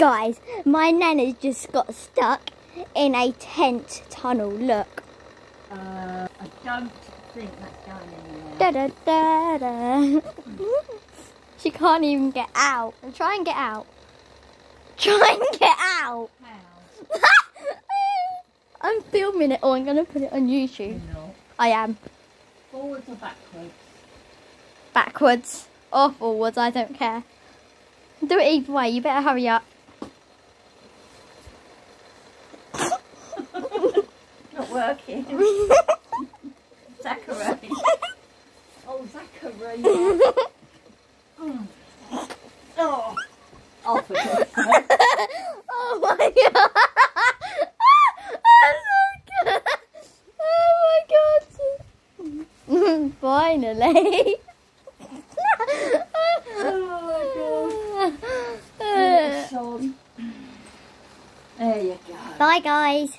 Guys, my nana's just got stuck in a tent tunnel. Look. Uh, I don't think that's going anywhere. Da da da da. she can't even get out. Try and get out. Try and get out. I'm filming it. Oh, I'm gonna put it on YouTube. No. I am Forwards or backwards? backwards or forwards. I don't care. Do it either way. You better hurry up. Not working. Zachary. oh, Zachary. Mm. Oh. Oh, for God's sake. oh my god! Look! Oh my god! Finally! Oh my Sean. There you go. Bye guys.